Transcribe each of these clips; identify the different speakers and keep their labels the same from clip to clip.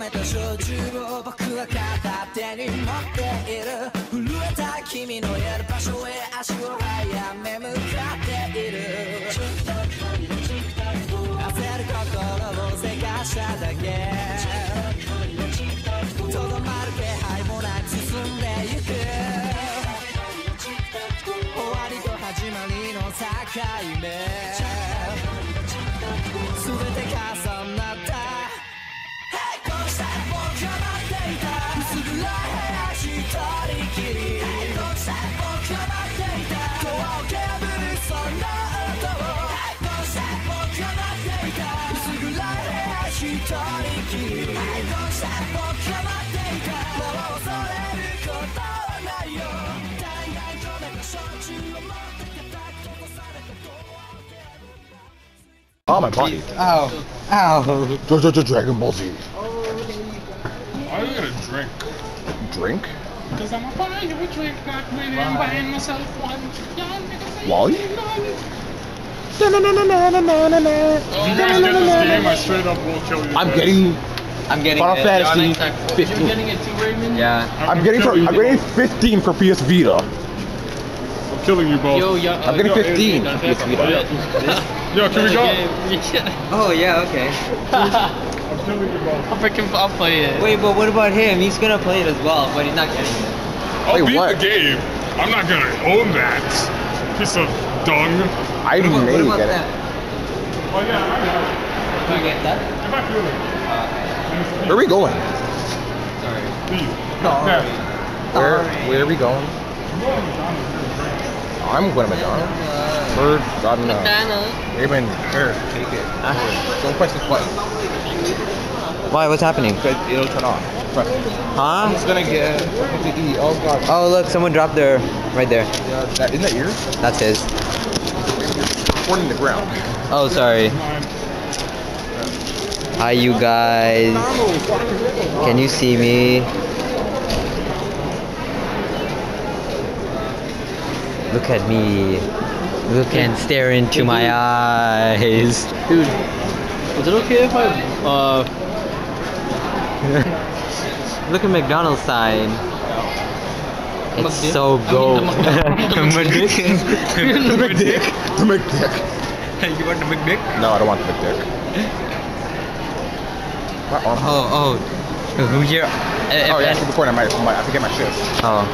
Speaker 1: めた焼酎を僕は片手に持っている。た薄暗い部屋一人きり並行した僕が待っていたドアを蹴破るその音を並行した僕が待っていた薄暗い部屋一人きり並行した僕が待っていたもう恐れることはないよ大概込めた焼酎を持って固く閉ざされたドアを蹴る
Speaker 2: Oh, my body.
Speaker 3: Ow. Ow.
Speaker 2: Dra- dra- dra- Dragon Ball Z.
Speaker 4: Drink? Because I'm a buy you a drink, not really. I'm buying myself one. Y'all niggas ain't
Speaker 2: Wally?
Speaker 4: If you guys get this game, I straight up will kill you.
Speaker 2: I'm getting.
Speaker 3: I'm getting
Speaker 2: Final
Speaker 3: it.
Speaker 2: Fantasy
Speaker 3: You're getting it too, Raymond? Yeah.
Speaker 2: I'm getting for. I'm getting 15 for PS Vita.
Speaker 4: I'm killing you both.
Speaker 3: Yo, yo, uh,
Speaker 2: I'm getting 15 for PS Vita.
Speaker 4: Yo, can we go?
Speaker 3: Oh, yeah, okay.
Speaker 4: I'm killing you both.
Speaker 5: I'll freaking I'll play it.
Speaker 3: Wait, but what about him? He's gonna play it as well, but he's not getting it.
Speaker 4: I'll
Speaker 2: Wait,
Speaker 4: beat
Speaker 2: what?
Speaker 4: the game. I'm not gonna own that. Piece of dung.
Speaker 2: I
Speaker 3: What about,
Speaker 2: may
Speaker 3: what about
Speaker 2: get
Speaker 3: that?
Speaker 2: it.
Speaker 4: Oh yeah, I know.
Speaker 3: Do I get that?
Speaker 4: If I feel it.
Speaker 2: Where are we going?
Speaker 3: Sorry.
Speaker 4: Please.
Speaker 2: Where Where are we going? I'm going to McDonald's. Bird, God no. Amen. Here, take it. Don't press this button.
Speaker 3: Why? What's happening?
Speaker 2: It'll turn off. Press it.
Speaker 3: Huh?
Speaker 2: It's gonna get something to eat. Oh God.
Speaker 3: Oh, look, someone dropped their right there.
Speaker 2: Yeah, that, isn't that yours?
Speaker 3: That's his.
Speaker 2: Recording the ground.
Speaker 3: Oh, sorry. Hi, you guys. Can you see me? Look at me. Look and stare into my eyes.
Speaker 5: Dude, is it okay if I uh
Speaker 3: Look at McDonald's sign. It's
Speaker 5: McDick?
Speaker 3: so
Speaker 5: I
Speaker 3: gold.
Speaker 5: the Mc- the
Speaker 2: The McDick. The McDick.
Speaker 3: you want the McDick?
Speaker 2: No, I don't want the McDick. My arm.
Speaker 3: Oh, oh. Who's your?
Speaker 2: Oh yeah, keep recording. I might, I might have to my shift.
Speaker 3: Oh.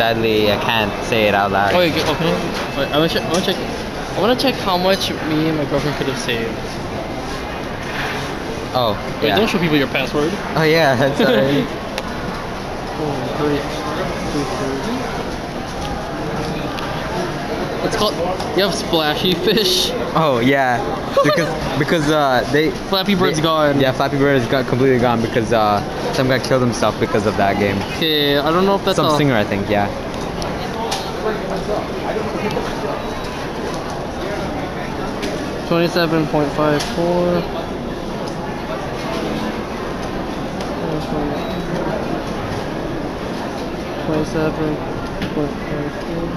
Speaker 3: Sadly, I can't say it out loud.
Speaker 5: Oh, okay, okay. Wait, I check. I wanna check. I wanna check how much me and my girlfriend could have saved.
Speaker 3: Oh,
Speaker 5: Wait,
Speaker 3: yeah.
Speaker 5: don't show people your password.
Speaker 3: Oh yeah, that's sorry.
Speaker 5: Oh, three, three thirty. It's called. You have splashy fish.
Speaker 3: oh yeah, because because uh they
Speaker 5: Flappy Bird's
Speaker 3: they-
Speaker 5: gone.
Speaker 3: Yeah, Flappy Bird is got completely gone because uh some guy killed himself because of that game.
Speaker 5: Okay, I don't know if that's
Speaker 3: some singer, I think. Yeah.
Speaker 5: Twenty-seven point five four. Twenty-seven point five four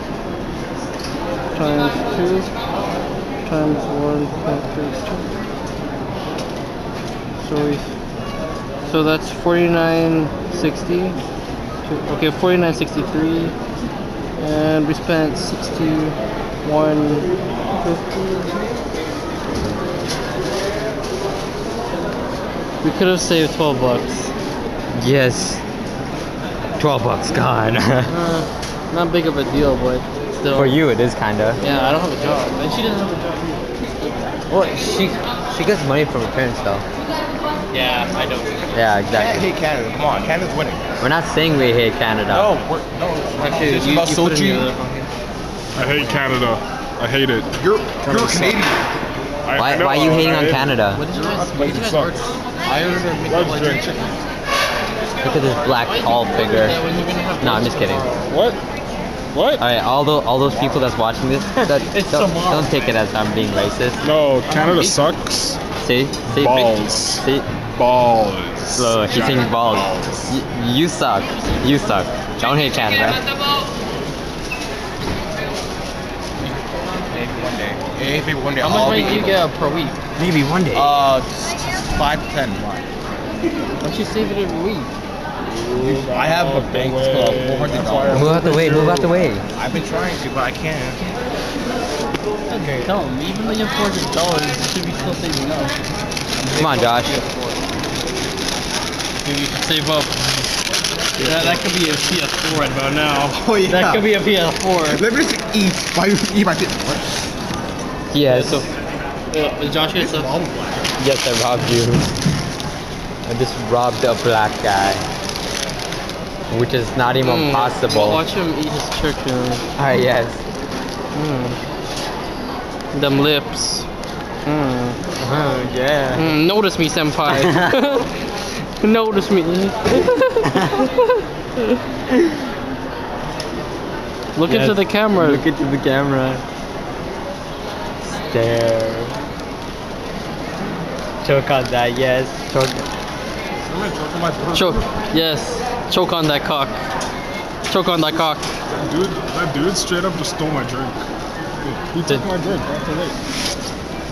Speaker 5: times two times one point three two. So we, so that's forty-nine sixty. Okay, forty-nine sixty-three, and we spent sixty-one fifty. We could have saved 12 bucks.
Speaker 3: Yes. Twelve bucks gone.
Speaker 5: Uh, not big of a deal, but still.
Speaker 3: For you, it is kinda.
Speaker 5: Yeah, I don't have a job. And she doesn't have a job either.
Speaker 3: Well, she she gets money from her parents though.
Speaker 5: Yeah, I don't.
Speaker 3: Yeah,
Speaker 2: I
Speaker 3: exactly.
Speaker 2: hate Canada. Come on, Canada's winning.
Speaker 3: We're not saying we hate Canada.
Speaker 2: No, we're, no.
Speaker 5: Actually,
Speaker 2: It's
Speaker 5: you,
Speaker 2: about
Speaker 5: you put it
Speaker 2: Sochi.
Speaker 5: the other pocket.
Speaker 4: I hate Canada. I hate it.
Speaker 2: You're you're
Speaker 4: sucks.
Speaker 2: Canadian.
Speaker 4: I,
Speaker 3: Why,
Speaker 4: I know,
Speaker 3: why are you
Speaker 4: I
Speaker 3: hating on
Speaker 4: hate.
Speaker 3: Canada?
Speaker 5: What did you guys, what did you guys
Speaker 4: sucks.
Speaker 5: order? I ordered make
Speaker 4: Let's drink.
Speaker 5: chicken.
Speaker 3: Look at this black tall figure.
Speaker 5: Yeah, when you're gonna have
Speaker 3: No, I'm just kidding.
Speaker 4: What? What?
Speaker 3: All right, all those all those people that's watching this, don't, don't,
Speaker 5: tomorrow.
Speaker 3: don't take it as I'm being racist.
Speaker 4: No, Canada sucks.
Speaker 3: See, see,
Speaker 4: Balls.
Speaker 3: See,
Speaker 4: Balls.
Speaker 3: look, he's saying balls. Y- you suck. You suck. Don't hate Canada.
Speaker 2: Maybe one day. Maybe one day.
Speaker 5: How much money do you
Speaker 2: able-
Speaker 5: get per week?
Speaker 3: Maybe one day.
Speaker 2: Uh, five to ten. Why?
Speaker 5: Why don't you save it every week?
Speaker 2: I have a bank full of four hundred dollars.
Speaker 3: Move out the way, move out the way.
Speaker 2: I've been trying to, but I can't.
Speaker 5: Okay. Dumb. Even though you have four hundred dollars, you should be still saving up.
Speaker 3: Come on, Josh.
Speaker 5: Maybe you should save up. That, that could be a PS4 right about now.
Speaker 2: Oh yeah.
Speaker 5: That could be a PS4.
Speaker 2: Let me just eat. Why you eat my shit.
Speaker 3: Yes.
Speaker 5: So, uh, Josh gets a
Speaker 3: Yes, I robbed you. I just robbed a black guy. Which is not even
Speaker 5: Mm,
Speaker 3: possible.
Speaker 5: Watch him eat his chicken.
Speaker 3: Alright, yes.
Speaker 5: Mm. Them lips. Mm.
Speaker 3: Oh, yeah.
Speaker 5: Mm, notice me, senpai. notice me. Look
Speaker 3: Yes.
Speaker 5: into the camera.
Speaker 3: Look into the camera. Stare. Choke on that, yes. Choke.
Speaker 5: Choke. Yes. Choke on that cock. Choke on that cock.
Speaker 4: Dude, that dude straight up just stole my drink. He took my drink. That's the way.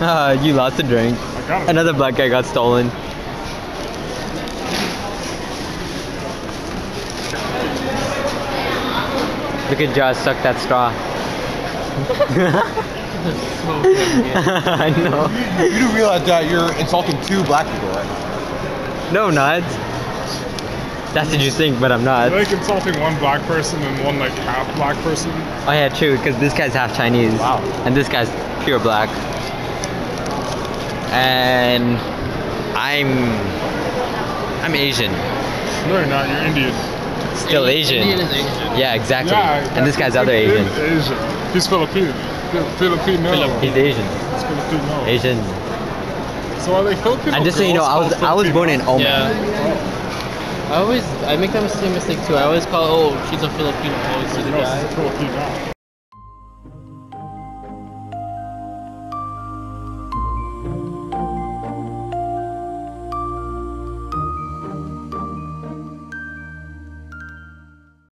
Speaker 3: Ah, you lost a drink.
Speaker 4: I got.
Speaker 3: Another black guy got stolen. Look at Josh suck that straw. I know.
Speaker 2: You do realize that you're insulting two black people, right?
Speaker 3: No, not. That's what you think, but I'm not.
Speaker 4: Like insulting one black person and one like half black person.
Speaker 3: Oh yeah, true, because this guy's half Chinese.
Speaker 2: Wow.
Speaker 3: And this guy's pure black. And I'm I'm Asian.
Speaker 4: No, you're not. You're Indian.
Speaker 3: Still Asian.
Speaker 5: Asian.
Speaker 3: Yeah, exactly.
Speaker 4: Yeah,
Speaker 3: and this guy's other Asian.
Speaker 4: Asian. He's Filipino. Fil- Filipino.
Speaker 3: He's Asian.
Speaker 4: He's Filipino.
Speaker 3: Asian.
Speaker 4: So are they Filipino?
Speaker 3: And just so you know, I was
Speaker 4: called
Speaker 3: I was born in
Speaker 4: Filipinos?
Speaker 3: Oman.
Speaker 5: Yeah. I always I make that same mistake too. I always call oh she's a Filipino. Oh, I always see the guy.
Speaker 4: she's a Filipino.